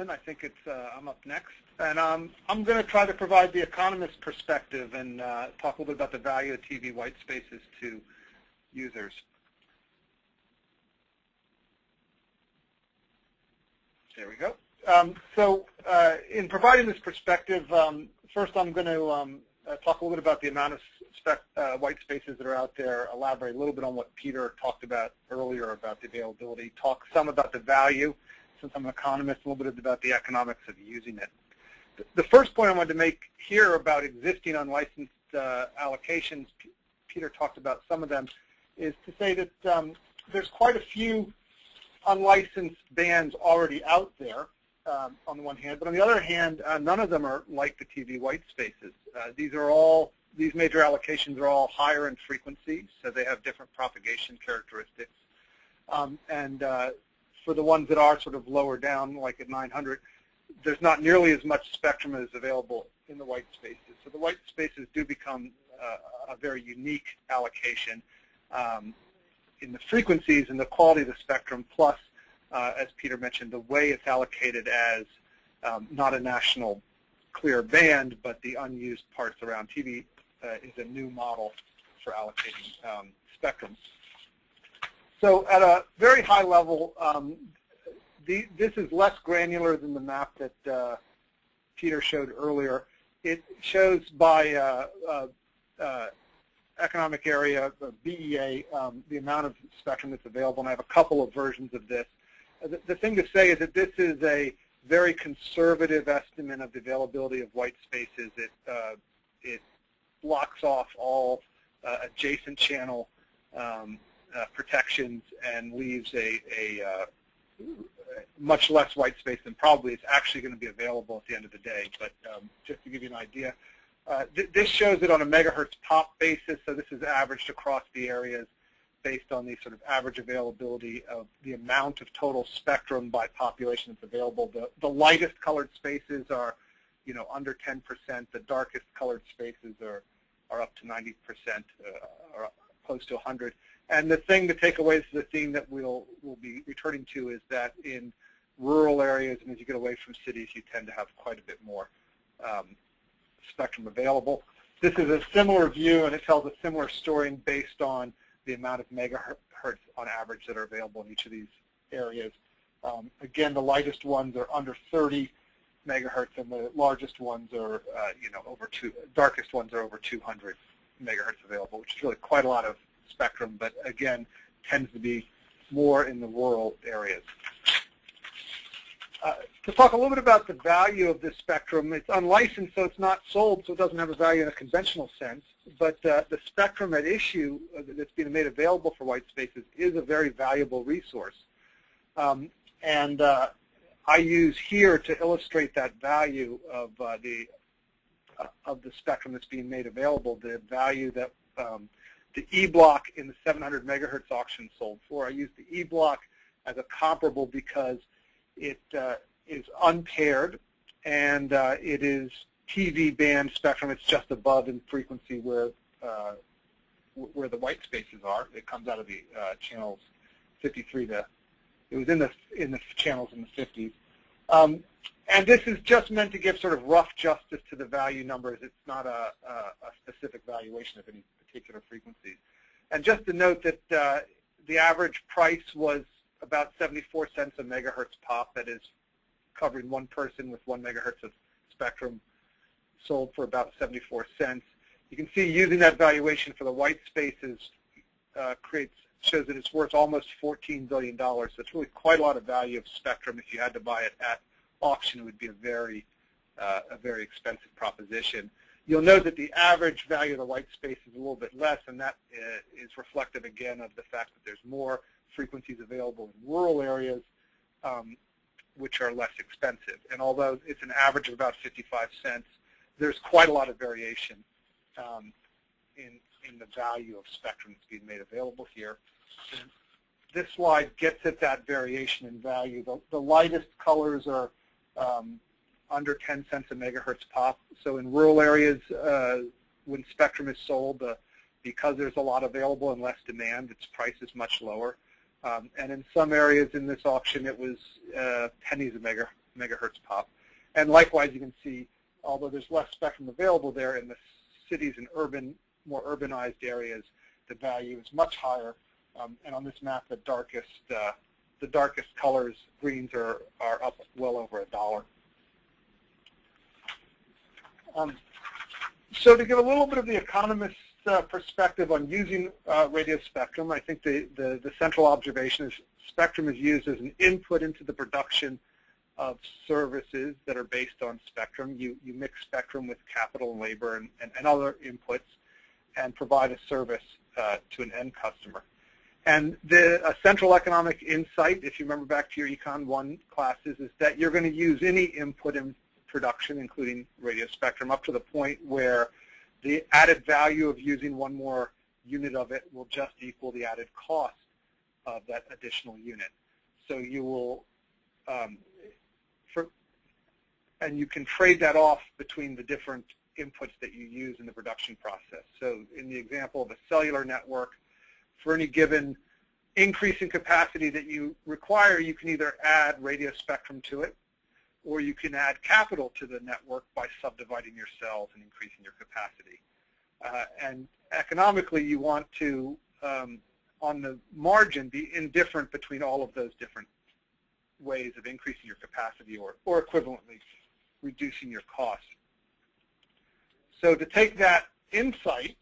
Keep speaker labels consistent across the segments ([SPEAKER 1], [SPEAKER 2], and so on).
[SPEAKER 1] I think it's uh, I'm up next, and um, I'm going to try to provide the economist perspective and uh, talk a little bit about the value of TV white spaces to users. There we go. Um, so uh, in providing this perspective, um, first I'm going to um, uh, talk a little bit about the amount of uh, white spaces that are out there, elaborate a little bit on what Peter talked about earlier about the availability, talk some about the value, I'm an economist, a little bit about the economics of using it. The first point I wanted to make here about existing unlicensed uh, allocations, P Peter talked about some of them, is to say that um, there's quite a few unlicensed bands already out there um, on the one hand, but on the other hand, uh, none of them are like the TV white spaces. Uh, these are all, these major allocations are all higher in frequency, so they have different propagation characteristics. Um, and uh, for the ones that are sort of lower down, like at 900, there's not nearly as much spectrum as available in the white spaces. So the white spaces do become uh, a very unique allocation um, in the frequencies and the quality of the spectrum, plus, uh, as Peter mentioned, the way it's allocated as um, not a national clear band, but the unused parts around TV uh, is a new model for allocating um, spectrum. So at a very high level, um, the, this is less granular than the map that uh, Peter showed earlier. It shows by uh, uh, uh economic area, the BEA, um, the amount of spectrum that's available, and I have a couple of versions of this. Uh, the, the thing to say is that this is a very conservative estimate of the availability of white spaces. It, uh, it blocks off all adjacent channel um, uh, protections and leaves a, a uh, much less white space than probably is actually going to be available at the end of the day. But um, just to give you an idea, uh, th this shows it on a megahertz pop basis, so this is averaged across the areas based on the sort of average availability of the amount of total spectrum by population that's available. The, the lightest colored spaces are, you know, under 10%. The darkest colored spaces are, are up to 90%, uh, or close to 100. And the thing to take away, is a theme that we'll, we'll be returning to, is that in rural areas and as you get away from cities, you tend to have quite a bit more um, spectrum available. This is a similar view, and it tells a similar story based on the amount of megahertz on average that are available in each of these areas. Um, again, the lightest ones are under 30 megahertz, and the largest ones are, uh, you know, over two. Darkest ones are over 200 megahertz available, which is really quite a lot of spectrum, but again, tends to be more in the rural areas. Uh, to talk a little bit about the value of this spectrum, it's unlicensed, so it's not sold, so it doesn't have a value in a conventional sense. But uh, the spectrum at issue uh, that's being made available for white spaces is a very valuable resource. Um, and uh, I use here to illustrate that value of uh, the uh, of the spectrum that's being made available, the value that um, the E-block in the 700 megahertz auction sold for. I use the E-block as a comparable because it uh, is unpaired and uh, it is TV band spectrum. It's just above in frequency where uh, where the white spaces are. It comes out of the uh, channels 53 to. It was in the in the channels in the 50s. Um, and this is just meant to give sort of rough justice to the value numbers. It's not a, a, a specific valuation of any particular frequencies. And just to note that uh, the average price was about 74 cents a megahertz pop. That is covering one person with one megahertz of spectrum sold for about 74 cents. You can see using that valuation for the white spaces uh, creates shows that it's worth almost $14 billion. So it's really quite a lot of value of spectrum. If you had to buy it at auction, it would be a very, uh, a very expensive proposition. You'll note that the average value of the white space is a little bit less, and that uh, is reflective, again, of the fact that there's more frequencies available in rural areas, um, which are less expensive. And although it's an average of about 55 cents, there's quite a lot of variation um, in, in the value of spectrum that's being made available here. And this slide gets at that variation in value. The, the lightest colors are um, under 10 cents a megahertz pop. So in rural areas, uh, when spectrum is sold, uh, because there's a lot available and less demand, its price is much lower. Um, and in some areas in this auction, it was uh, pennies a megahertz pop. And likewise, you can see, although there's less spectrum available there in the cities and urban, more urbanized areas, the value is much higher. Um, and on this map, the darkest, uh, the darkest colors, greens, are, are up well over a dollar. Um, so to give a little bit of the economist's uh, perspective on using uh, radio spectrum, I think the, the, the, central observation is spectrum is used as an input into the production of services that are based on spectrum. You, you mix spectrum with capital and labor and, and, and other inputs and provide a service uh, to an end customer. And the central economic insight, if you remember back to your Econ 1 classes, is that you're going to use any input in production, including radio spectrum, up to the point where the added value of using one more unit of it will just equal the added cost of that additional unit. So you will, um, for, and you can trade that off between the different inputs that you use in the production process. So in the example of a cellular network, for any given increase in capacity that you require, you can either add radio spectrum to it, or you can add capital to the network by subdividing your cells and increasing your capacity. Uh, and economically, you want to, um, on the margin, be indifferent between all of those different ways of increasing your capacity or, or equivalently reducing your costs. So to take that insight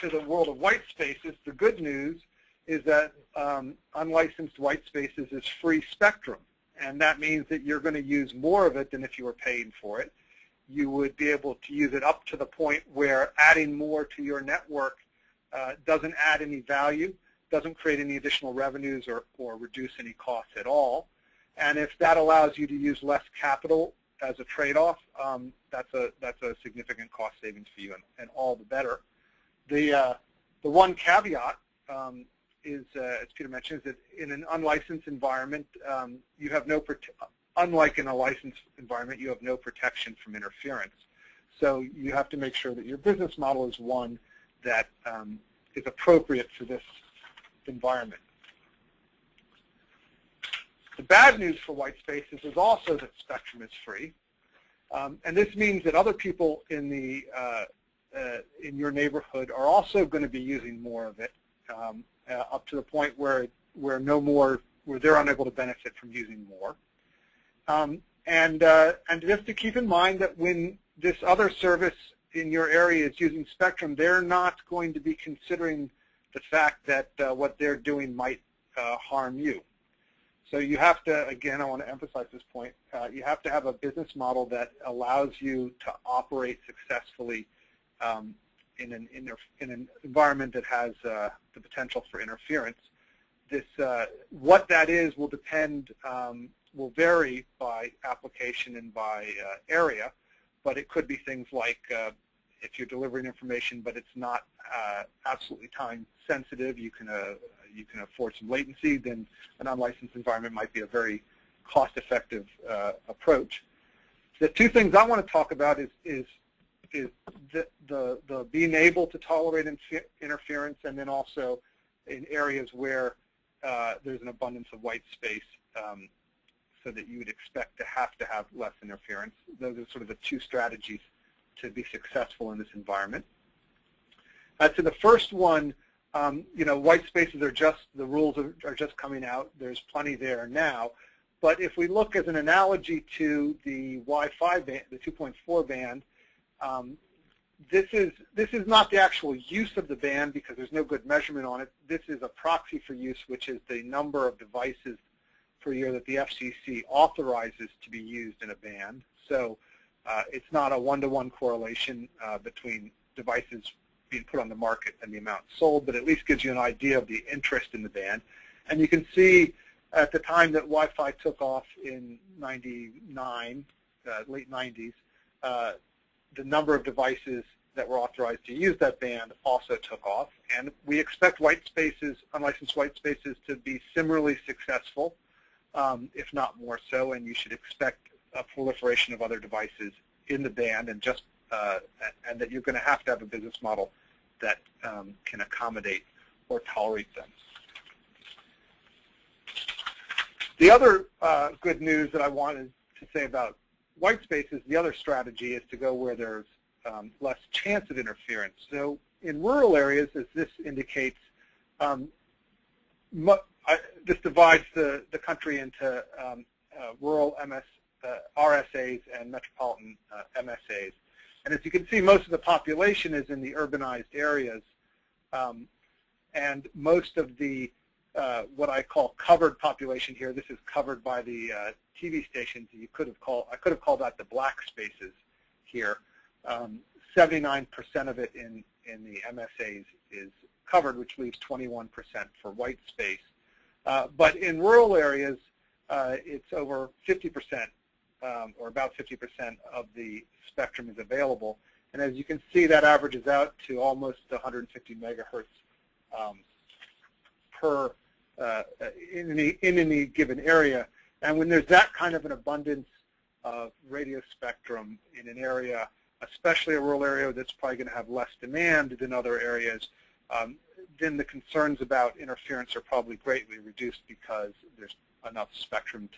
[SPEAKER 1] to the world of white spaces, the good news is that um, unlicensed white spaces is free spectrum. And that means that you're going to use more of it than if you were paying for it. You would be able to use it up to the point where adding more to your network uh, doesn't add any value, doesn't create any additional revenues or, or reduce any costs at all. And if that allows you to use less capital as a trade-off, um, that's a that's a significant cost savings for you, and, and all the better. The uh, the one caveat um, is, uh, as Peter mentioned, is that in an unlicensed environment, um, you have no, unlike in a licensed environment, you have no protection from interference. So you have to make sure that your business model is one that um, is appropriate for this environment. The bad news for white spaces is also that spectrum is free. Um, and this means that other people in the uh, uh, in your neighborhood are also going to be using more of it, um, uh, up to the point where where no more where they're unable to benefit from using more. Um, and uh, and just to keep in mind that when this other service in your area is using Spectrum, they're not going to be considering the fact that uh, what they're doing might uh, harm you. So you have to, again, I want to emphasize this point, uh, you have to have a business model that allows you to operate successfully um, in an, in an environment that has uh, the potential for interference. This, uh, what that is will depend, um, will vary by application and by uh, area, but it could be things like uh, if you're delivering information but it's not uh, absolutely time sensitive, you can, uh, you can afford some latency, then an unlicensed environment might be a very cost-effective approach. The two things I want to talk about is, is is the, the, the being able to tolerate interference and then also in areas where uh, there's an abundance of white space um, so that you would expect to have to have less interference. Those are sort of the two strategies to be successful in this environment. Uh, to the first one, um, you know, white spaces are just, the rules are, are just coming out. There's plenty there now. But if we look as an analogy to the Wi-Fi band, the 2.4 band, um, this is this is not the actual use of the band because there's no good measurement on it. This is a proxy for use, which is the number of devices per year that the FCC authorizes to be used in a band. So uh, it's not a one-to-one -one correlation uh, between devices being put on the market and the amount sold, but at least gives you an idea of the interest in the band. And you can see at the time that Wi-Fi took off in 99, uh, late 90s, uh, the number of devices that were authorized to use that band also took off. And we expect white spaces, unlicensed white spaces, to be similarly successful, um, if not more so, and you should expect a proliferation of other devices in the band and just uh, and that you're going to have to have a business model that um, can accommodate or tolerate them. The other uh, good news that I wanted to say about white spaces, the other strategy is to go where there's um, less chance of interference. So in rural areas, as this indicates, um, I, this divides the, the country into um, uh, rural MS, uh, RSAs and metropolitan uh, MSAs. And as you can see, most of the population is in the urbanized areas. Um, and most of the uh, what I call covered population here. This is covered by the uh, TV stations. You could have called I could have called that the black spaces here. 79% um, of it in in the MSAs is covered, which leaves 21% for white space. Uh, but in rural areas, uh, it's over 50%, um, or about 50% of the spectrum is available. And as you can see, that averages out to almost 150 megahertz um, per uh, in, any, in any given area. And when there's that kind of an abundance of radio spectrum in an area, especially a rural area that's probably going to have less demand than other areas, um, then the concerns about interference are probably greatly reduced because there's enough spectrum